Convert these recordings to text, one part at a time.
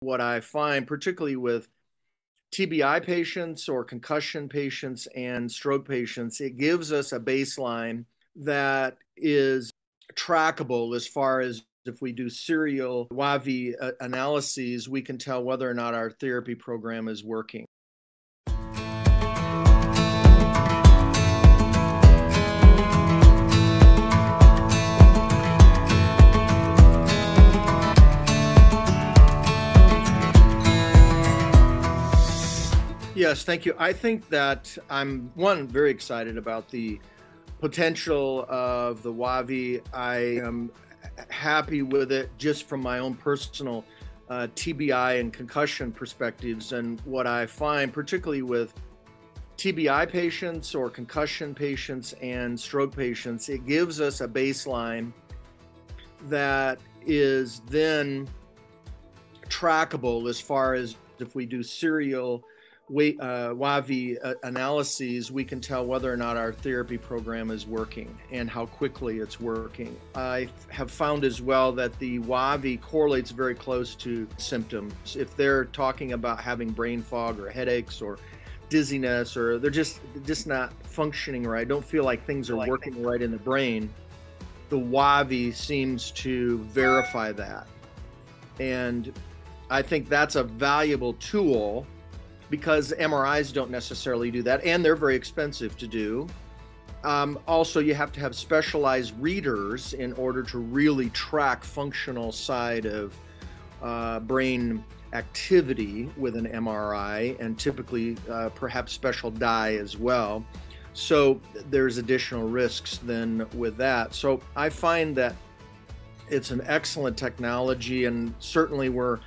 what I find, particularly with TBI patients or concussion patients and stroke patients, it gives us a baseline that is trackable as far as if we do serial WAVI uh, analyses, we can tell whether or not our therapy program is working. Yes, thank you. I think that I'm one very excited about the potential of the WAVI. I am happy with it just from my own personal uh, TBI and concussion perspectives. And what I find, particularly with TBI patients or concussion patients and stroke patients, it gives us a baseline that is then trackable as far as if we do serial wait, uh, WAVI uh, analyses, we can tell whether or not our therapy program is working and how quickly it's working. I have found as well that the WAVI correlates very close to symptoms. If they're talking about having brain fog or headaches or dizziness or they're just just not functioning right, don't feel like things are working right in the brain, the WAVI seems to verify that. And I think that's a valuable tool because MRIs don't necessarily do that, and they're very expensive to do. Um, also, you have to have specialized readers in order to really track functional side of uh, brain activity with an MRI, and typically uh, perhaps special dye as well. So there's additional risks then with that. So I find that it's an excellent technology, and certainly we're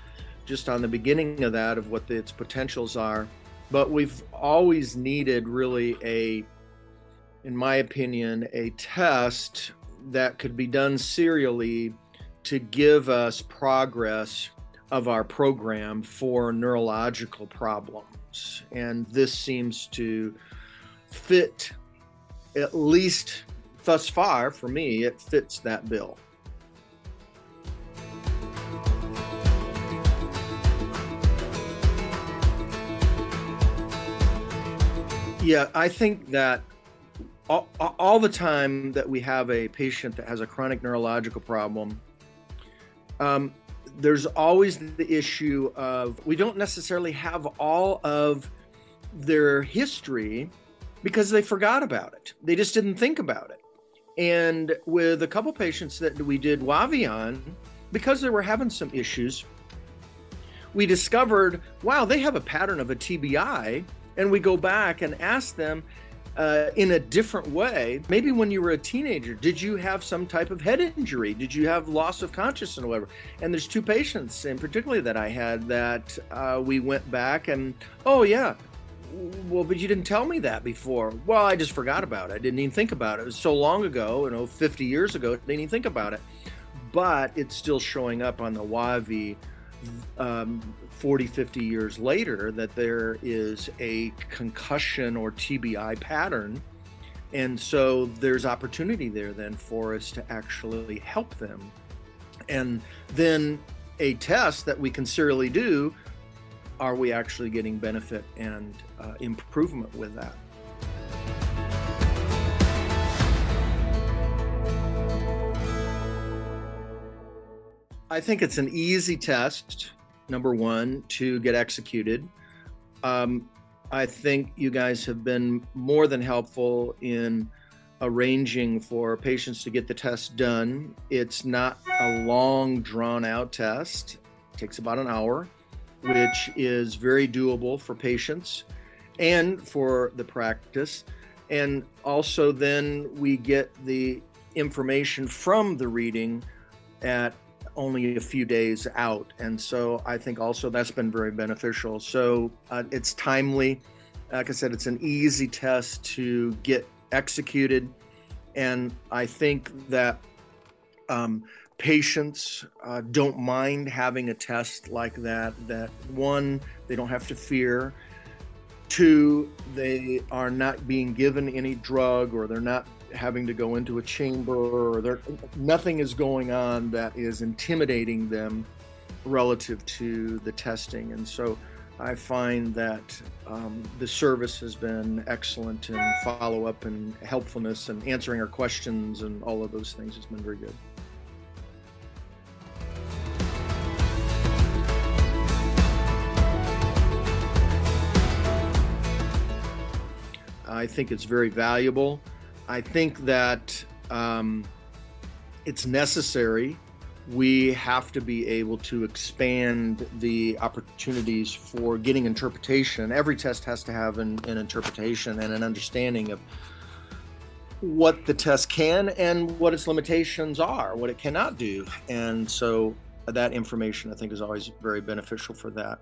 just on the beginning of that of what the, its potentials are. But we've always needed really a, in my opinion, a test that could be done serially to give us progress of our program for neurological problems. And this seems to fit, at least thus far for me, it fits that bill. Yeah, I think that all, all, the time that we have a patient that has a chronic neurological problem, um, there's always the issue of we don't necessarily have all of their history because they forgot about it. They just didn't think about it. And with a couple patients that we did WAVI on, because they were having some issues, we discovered wow, they have a pattern of a TBI and we go back and ask them uh, in a different way. Maybe when you were a teenager, did you have some type of head injury? Did you have loss of consciousness or whatever? And there's two patients in particular that I had that uh, we went back and, oh, yeah. Well, but you didn't tell me that before. Well, I just forgot about it. I didn't even think about it. It was so long ago, you know, 50 years ago, I didn't even think about it. But it's still showing up on the WAVI um, 40, 50 years later that there is a concussion or TBI pattern. And so there's opportunity there then for us to actually help them. And then a test that we can serially do are we actually getting benefit and uh, improvement with that? I think it's an easy test number one, to get executed. Um, I think you guys have been more than helpful in arranging for patients to get the test done. It's not a long, drawn out test, it takes about an hour, which is very doable for patients and for the practice. And also, then we get the information from the reading at only a few days out. And so I think also that's been very beneficial. So uh, it's timely. Like I said, it's an easy test to get executed. And I think that um, patients uh, don't mind having a test like that. That one, they don't have to fear. Two, they are not being given any drug or they're not having to go into a chamber or there nothing is going on that is intimidating them relative to the testing. And so I find that um, the service has been excellent in follow up and helpfulness and answering our questions and all of those things has been very good. I think it's very valuable. I think that um, it's necessary. We have to be able to expand the opportunities for getting interpretation. Every test has to have an, an interpretation and an understanding of what the test can and what its limitations are, what it cannot do. And so that information, I think, is always very beneficial for that.